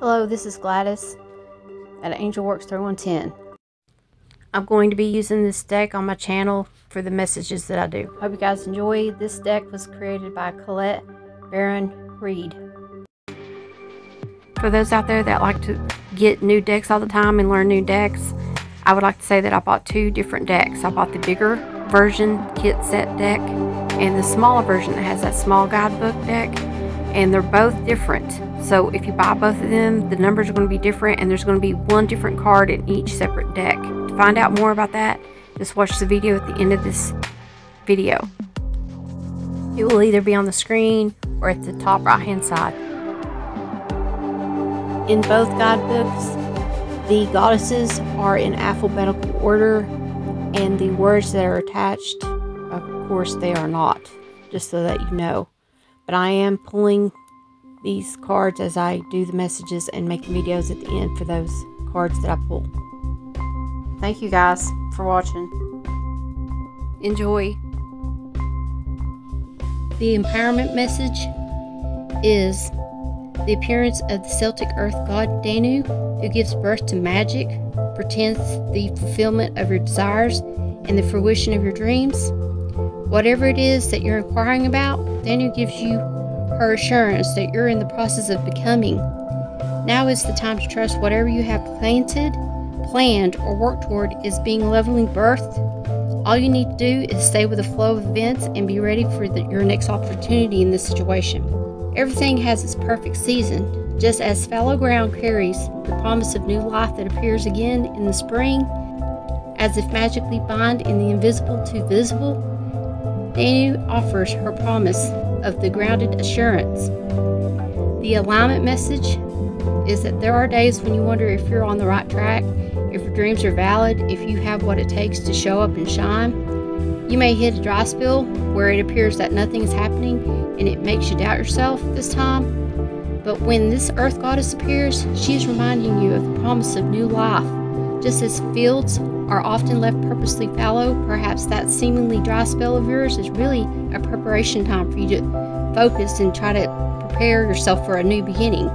Hello, this is Gladys at Angelworks 3110. I'm going to be using this deck on my channel for the messages that I do. Hope you guys enjoy. This deck was created by Colette Baron Reid. For those out there that like to get new decks all the time and learn new decks, I would like to say that I bought two different decks. I bought the bigger version kit set deck and the smaller version that has that small guidebook deck and they're both different. So if you buy both of them, the numbers are going to be different and there's going to be one different card in each separate deck. To find out more about that, just watch the video at the end of this video. It will either be on the screen or at the top right hand side. In both guidebooks, the goddesses are in alphabetical order and the words that are attached, of course, they are not, just so that you know but I am pulling these cards as I do the messages and making videos at the end for those cards that I pull. Thank you guys for watching. Enjoy. The empowerment message is the appearance of the Celtic earth god Danu, who gives birth to magic, pretends the fulfillment of your desires and the fruition of your dreams. Whatever it is that you're inquiring about, Danu gives you her assurance that you're in the process of becoming. Now is the time to trust whatever you have planted, planned, or worked toward is being lovingly birthed. All you need to do is stay with the flow of events and be ready for the, your next opportunity in this situation. Everything has its perfect season, just as fallow ground carries the promise of new life that appears again in the spring, as if magically bind in the invisible to visible Danu offers her promise of the grounded assurance. The alignment message is that there are days when you wonder if you're on the right track, if your dreams are valid, if you have what it takes to show up and shine. You may hit a dry spell where it appears that nothing is happening and it makes you doubt yourself this time. But when this earth goddess appears, she is reminding you of the promise of new life. Just as fields are often left purposely fallow, perhaps that seemingly dry spell of yours is really a preparation time for you to focus and try to prepare yourself for a new beginning.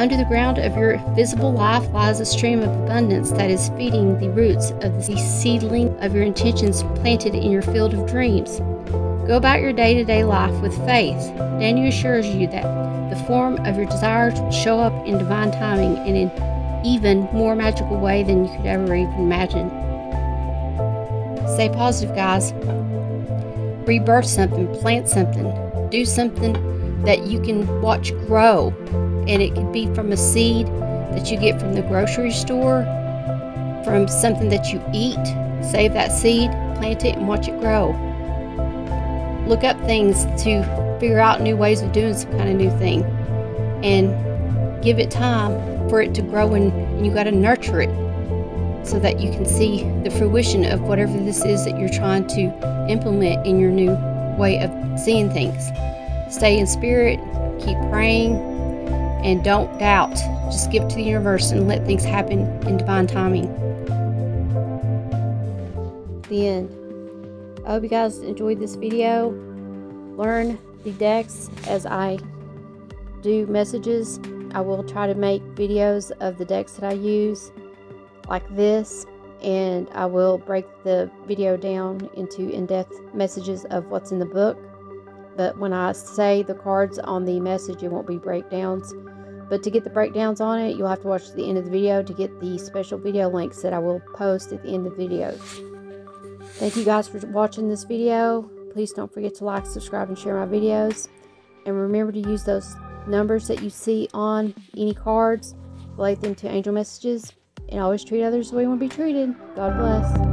Under the ground of your visible life lies a stream of abundance that is feeding the roots of the seedling of your intentions planted in your field of dreams. Go about your day to day life with faith. Danu assures you that the form of your desires will show up in divine timing and in even more magical way than you could ever even imagine. Stay positive, guys. Rebirth something, plant something, do something that you can watch grow. And it could be from a seed that you get from the grocery store, from something that you eat. Save that seed, plant it, and watch it grow. Look up things to figure out new ways of doing some kind of new thing. And give it time for it to grow and, and you got to nurture it so that you can see the fruition of whatever this is that you're trying to implement in your new way of seeing things. Stay in spirit, keep praying, and don't doubt. Just give to the universe and let things happen in divine timing. The end. I hope you guys enjoyed this video. Learn the decks as I do messages I will try to make videos of the decks that I use like this and I will break the video down into in-depth messages of what's in the book. But when I say the cards on the message it won't be breakdowns. But to get the breakdowns on it you'll have to watch the end of the video to get the special video links that I will post at the end of the videos thank you guys for watching this video. Please don't forget to like subscribe and share my videos. And remember to use those numbers that you see on any cards, relate them to angel messages, and always treat others the way you want to be treated. God bless.